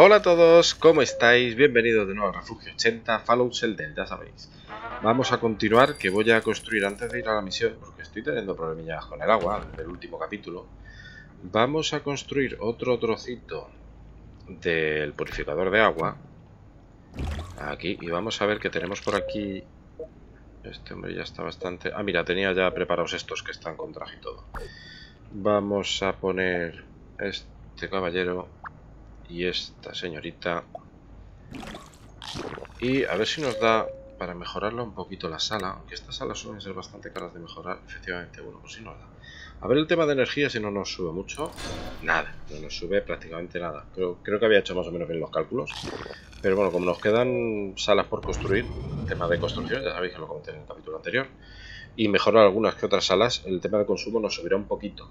Hola a todos, ¿cómo estáis? Bienvenidos de nuevo a Refugio 80, Fallout Shelter, ya sabéis. Vamos a continuar, que voy a construir antes de ir a la misión, porque estoy teniendo problemillas con el agua, del último capítulo. Vamos a construir otro trocito del purificador de agua. Aquí, y vamos a ver qué tenemos por aquí. Este hombre ya está bastante... Ah, mira, tenía ya preparados estos que están con traje y todo. Vamos a poner este caballero y esta señorita. Y a ver si nos da para mejorarlo un poquito la sala, aunque estas salas suelen ser bastante caras de mejorar, efectivamente, bueno, pues si nos da. A ver el tema de energía, si no nos sube mucho, nada, no nos sube prácticamente nada. Creo, creo que había hecho más o menos bien los cálculos, pero bueno, como nos quedan salas por construir, tema de construcción, ya sabéis que lo comenté en el capítulo anterior, y mejorar algunas que otras salas, el tema de consumo nos subirá un poquito.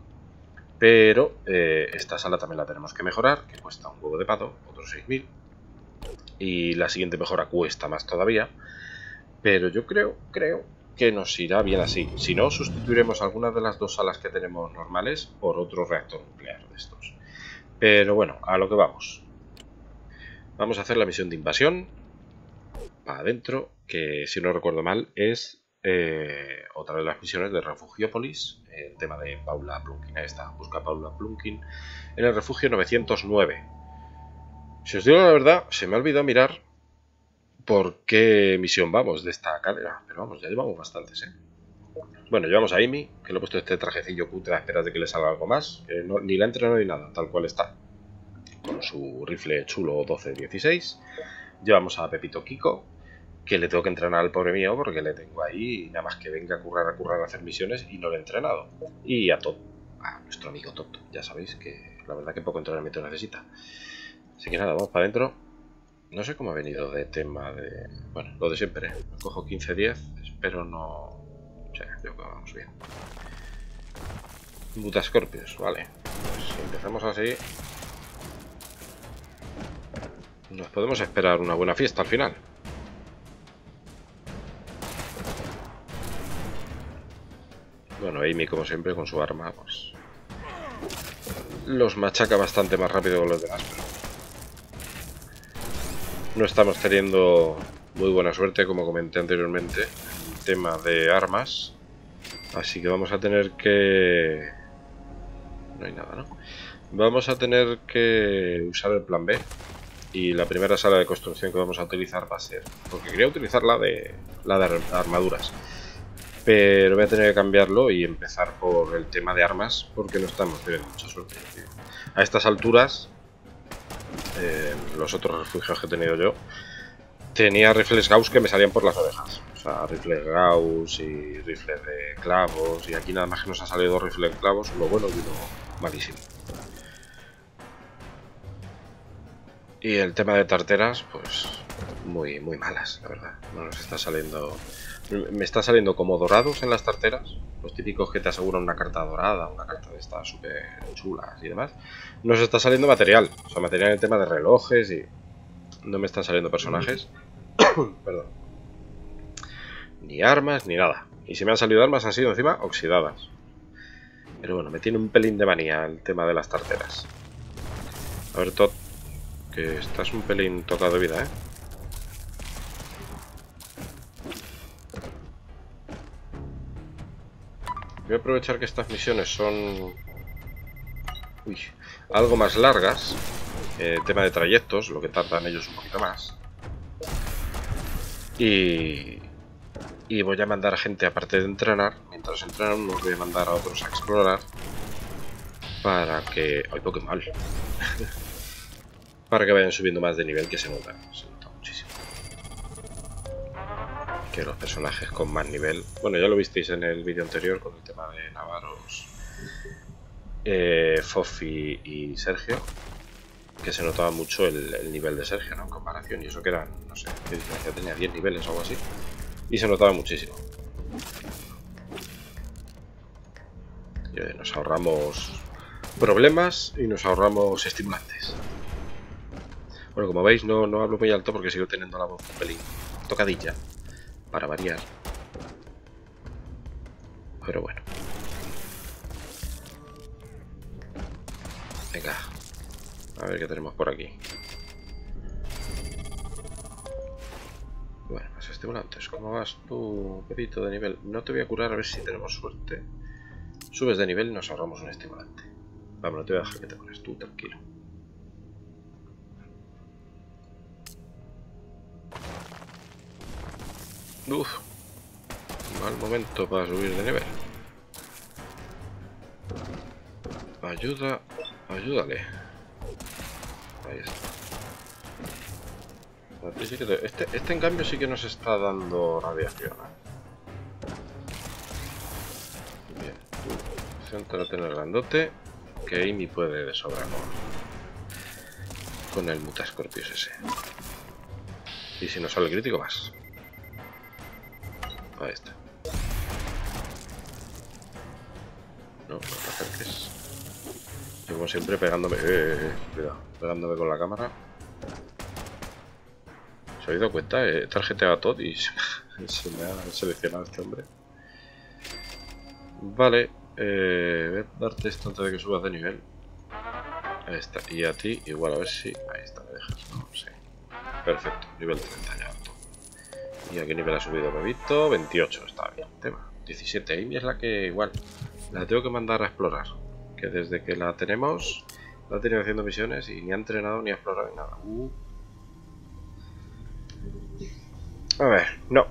Pero eh, esta sala también la tenemos que mejorar, que cuesta un huevo de pato, otros 6.000. Y la siguiente mejora cuesta más todavía. Pero yo creo, creo que nos irá bien así. Si no, sustituiremos algunas de las dos salas que tenemos normales por otro reactor nuclear de estos. Pero bueno, a lo que vamos. Vamos a hacer la misión de invasión. Para adentro, que si no recuerdo mal es eh, otra de las misiones de Refugiópolis, el tema de Paula Plunkin, ahí está, busca Paula Plunkin, en el refugio 909. Si os digo la verdad, se me ha olvidado mirar por qué misión vamos de esta cadera, pero vamos, ya llevamos bastantes, ¿eh? Bueno, llevamos a Amy, que le he puesto este trajecillo cutre a esperar de que le salga algo más, ni la entrenado ni nada, tal cual está, con su rifle chulo 12-16. Llevamos a Pepito Kiko, que le tengo que entrenar al pobre mío porque le tengo ahí y nada más que venga a currar, a currar, a hacer misiones y no le he entrenado. Y a Toto, a nuestro amigo Toto, ya sabéis que la verdad que poco entrenamiento necesita. Así que nada, vamos para adentro. No sé cómo ha venido de tema de... Bueno, lo de siempre. Me cojo 15-10, espero no... O sea, creo que vamos bien. Butascorpios, vale. Pues empezamos así... Nos podemos esperar una buena fiesta al final. Bueno, Amy, como siempre, con su arma, pues... Los machaca bastante más rápido que los demás, pero... No estamos teniendo muy buena suerte, como comenté anteriormente, en el tema de armas. Así que vamos a tener que... No hay nada, ¿no? Vamos a tener que usar el plan B. Y la primera sala de construcción que vamos a utilizar va a ser... Porque quería utilizar la de, la de armaduras pero voy a tener que cambiarlo y empezar por el tema de armas porque no estamos teniendo mucha suerte. A estas alturas, eh, los otros refugios que he tenido yo, tenía rifles Gauss que me salían por las orejas. O sea, rifles Gauss y rifles de clavos y aquí nada más que nos ha salido dos rifles de clavos, lo bueno vino malísimo. Y el tema de tarteras, pues muy, muy malas, la verdad. No nos está saliendo me está saliendo como dorados en las tarteras, los típicos que te aseguran una carta dorada, una carta de estas súper chulas y demás. Nos está saliendo material, o sea, material en el tema de relojes y no me están saliendo personajes. Perdón. Ni armas, ni nada. Y si me han salido armas han sido encima oxidadas. Pero bueno, me tiene un pelín de manía el tema de las tarteras. A ver, Todd, estás un pelín tocado de vida, ¿eh? Voy a aprovechar que estas misiones son algo más largas. Eh, tema de trayectos, lo que tardan ellos un poquito más. Y, y voy a mandar a gente, aparte de entrenar, mientras entrenan, los voy a mandar a otros a explorar. Para que... ¡Ay, mal! para que vayan subiendo más de nivel que se nota que los personajes con más nivel. Bueno, ya lo visteis en el vídeo anterior con el tema de Navaros, eh, Fofi y Sergio, que se notaba mucho el, nivel de Sergio, ¿no? En comparación, y eso que eran, no sé, qué diferencia tenía, 10 niveles o algo así, y se notaba muchísimo. Nos ahorramos problemas y nos ahorramos estimulantes. Bueno, como veis no, no hablo muy alto porque sigo teniendo la voz un pelín tocadilla, para variar. Pero bueno. Venga, a ver qué tenemos por aquí. Bueno, más estimulantes. ¿Cómo vas tú, Pepito, de nivel? No te voy a curar a ver si tenemos suerte. Subes de nivel y nos ahorramos un estimulante. Vamos, no te voy a dejar que te pones tú, tranquilo. Uf. Mal momento para subir de nivel. Ayuda. Ayúdale. Ahí está. Este, este en cambio sí que nos está dando radiación. ¿eh? Bien, tú céntrate en el grandote, que Amy puede de sobra con, el Mutascorpius ese. Y si no sale crítico, más. Ahí está. No, no te acerques. Yo como siempre pegándome... Eh, eh, eh, pegándome con la cámara. ¿Se habéis dado cuenta? He tarjeteado todo y se me ha seleccionado este hombre. Vale, voy a darte esto antes de que subas de nivel. Ahí está. Y a ti, igual, a ver si... Ahí está, me dejas. No sé. Perfecto, nivel 30 ya alto. ¿Y a qué nivel ha subido Bebito? 28, está bien. Tema. 17. Amy es la que igual. La tengo que mandar a explorar. Que desde que la tenemos, la ha tenido haciendo misiones y ni ha entrenado ni ha explorado ni nada. Uh. A ver, no.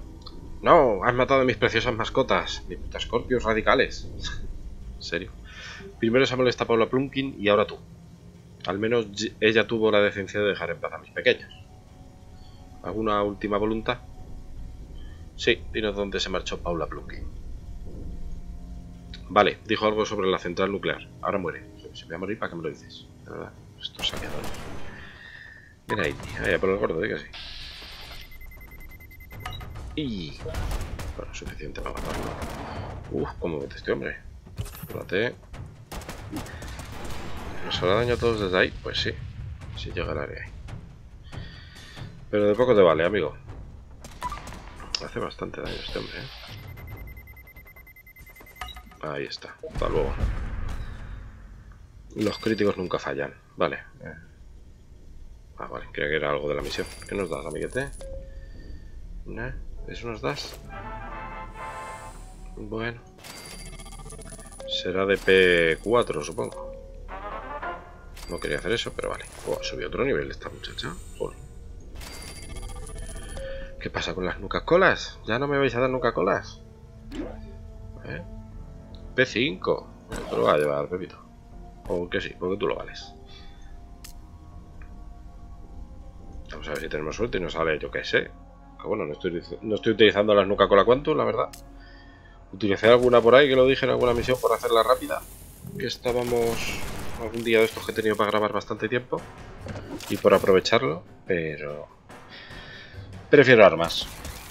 No, has matado a mis preciosas mascotas, mis putascorpios radicales. en serio. Primero se ha molestado Paula Plumkin y ahora tú. Al menos ella tuvo la decencia de dejar en paz a mis pequeños. ¿Alguna última voluntad? Sí, dinos dónde se marchó Paula Plumkin. Vale, dijo algo sobre la central nuclear. Ahora muere. Si me a morir, ¿para qué me lo dices? De verdad, estos saqueadores. Mira ahí, ahí por el gordo, diga así. Y... Bueno, suficiente para matarlo. Uf, ¿cómo mete este hombre? Espérate. ¿Nos hará daño a todos desde ahí? Pues sí. Si llega al área ahí. Pero de poco te vale, amigo. Hace bastante daño este hombre, ¿eh? Ahí está. Hasta luego. Los críticos nunca fallan. Vale. Ah, vale. Creía que era algo de la misión. ¿Qué nos das, amiguete? ¿Eso nos das? Bueno. Será de P4, supongo. No quería hacer eso, pero vale. Oh, subió otro nivel esta muchacha. ¿Qué pasa con las nuca colas? ¿Ya no me vais a dar nuca colas? ¿Eh? P5. Te lo va a llevar, Pepito. O que sí, porque tú lo vales. Vamos a ver si tenemos suerte y nos sale, yo qué sé, bueno, no estoy, no estoy utilizando las Nuca Cola Quantum, la verdad. Utilicé alguna por ahí, que lo dije en alguna misión por hacerla rápida. Que estábamos algún día de estos que he tenido para grabar bastante tiempo. Y por aprovecharlo, pero... Prefiero armas.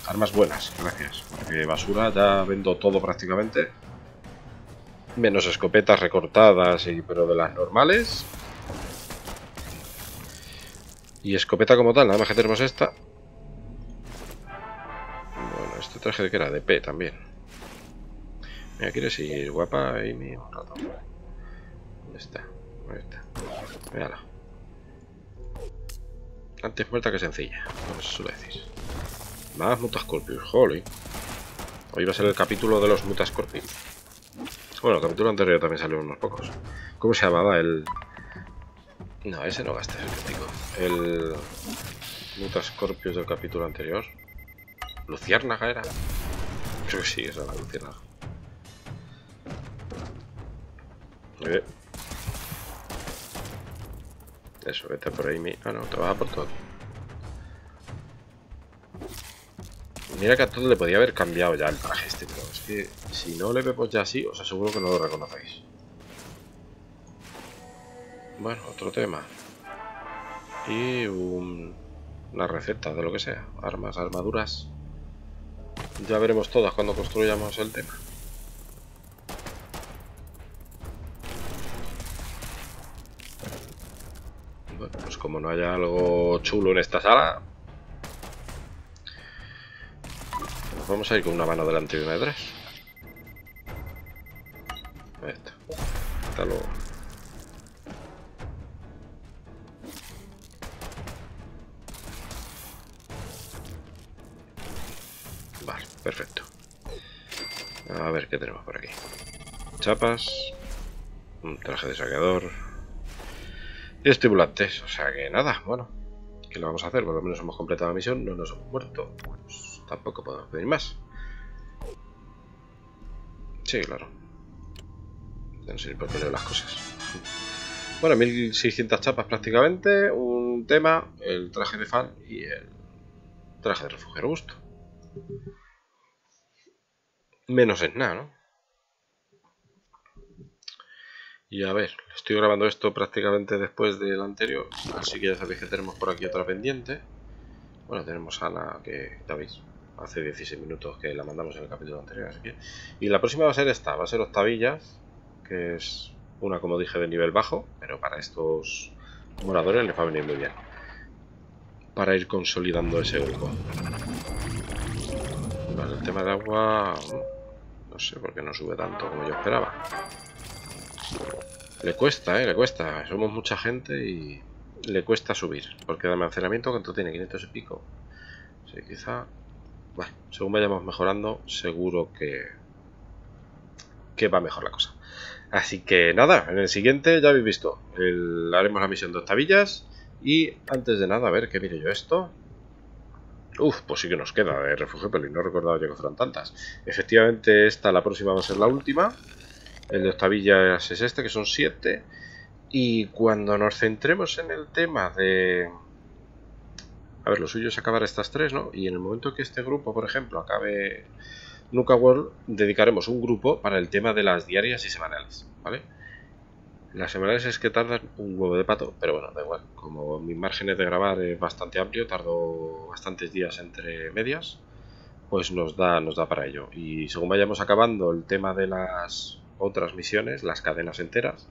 Armas buenas, gracias. Porque basura ya vendo todo prácticamente. Menos escopetas recortadas, y, pero de las normales. Y escopeta como tal, nada más que tenemos esta. Este traje de que era de P también. Mira, ¿quieres ir guapa Amy un rato? ¿Dónde está? Ahí está. Mírala. Antes muerta que sencilla, como se suele decir. Más Mutascorpius, holy. Hoy va a ser el capítulo de los Mutascorpius. Bueno, el capítulo anterior también salió unos pocos. ¿Cómo se llamaba? El... No, ese no gasta, el crítico. El... Mutascorpius del capítulo anterior. Luciérnaga era. Creo que sí, esa era la luciérnaga. Eh. Eso, vete por ahí. Mi... Ah, no, te vas a por todo. Mira que a todo le podía haber cambiado ya el traje este, pero es que si no le vemos ya así, os aseguro que no lo reconocéis. Bueno, otro tema. Y un... una receta de lo que sea. Armas, armaduras. Ya veremos todas cuando construyamos el tema. Como no haya algo chulo en esta sala, nos vamos a ir con una mano delante y una detrás. Ahí está. Hasta luego. Vale, perfecto. A ver qué tenemos por aquí. Chapas. Un traje de saqueador. Estimulantes. O sea que nada, bueno. ¿Qué le vamos a hacer? Por lo menos hemos completado la misión, no nos hemos muerto. Pues tampoco podemos pedir más. Sí, claro. No sé por las cosas. Bueno, 1600 chapas prácticamente, un tema, el traje de fan y el traje de refugio robusto. Menos es nada, ¿no? Y a ver, estoy grabando esto prácticamente después del anterior, así que ya sabéis que tenemos por aquí otra pendiente. Bueno, tenemos a la que, ya veis, hace 16 minutos que la mandamos en el capítulo anterior, así que... Y la próxima va a ser esta, va a ser Octavillas, que es una, como dije, de nivel bajo, pero para estos moradores les va a venir muy bien. Para ir consolidando ese grupo. El tema de agua... No sé por qué no sube tanto como yo esperaba. Le cuesta, eh, le cuesta. Somos mucha gente y le cuesta subir. Porque de almacenamiento, ¿cuánto tiene? 500 y pico. Sí, quizá... Bueno, según vayamos mejorando, seguro que... Que va mejor la cosa. Así que nada, en el siguiente ya habéis visto. haremos la misión de octavillas. Y antes de nada, a ver, ¿qué mire yo esto? Uf, pues sí que nos queda de refugio, pero no recordaba yo que fueran tantas. Efectivamente, esta, la próxima va a ser la última. El de octavillas es este, que son siete. Y cuando nos centremos en el tema de... A ver, lo suyo es acabar estas tres, ¿no? Y en el momento que este grupo, por ejemplo, acabe Nuka World dedicaremos un grupo para el tema de las diarias y semanales, ¿vale? Las semanales es que tardan un huevo de pato, pero bueno, da igual. Como mis márgenes de grabar es bastante amplio, tardo bastantes días entre medias, pues nos da, nos da para ello. Y según vayamos acabando el tema de las otras misiones, las cadenas enteras,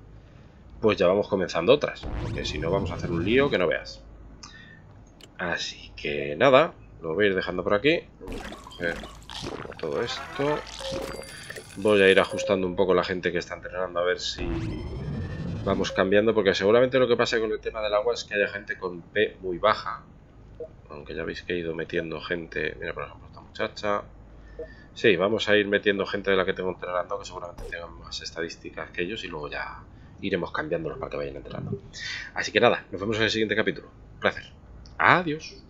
pues ya vamos comenzando otras, porque si no vamos a hacer un lío que no veas. Así que nada, lo voy a ir dejando por aquí. Coger todo esto. Voy a ir ajustando un poco la gente que está entrenando a ver si vamos cambiando, porque seguramente lo que pasa con el tema del agua es que haya gente con P muy baja. Aunque ya veis que he ido metiendo gente, mira por ejemplo esta muchacha. Sí, vamos a ir metiendo gente de la que tengo entrenando que seguramente tengan más estadísticas que ellos y luego ya iremos cambiándolos para que vayan entrenando. Así que nada, nos vemos en el siguiente capítulo. Un placer. Adiós.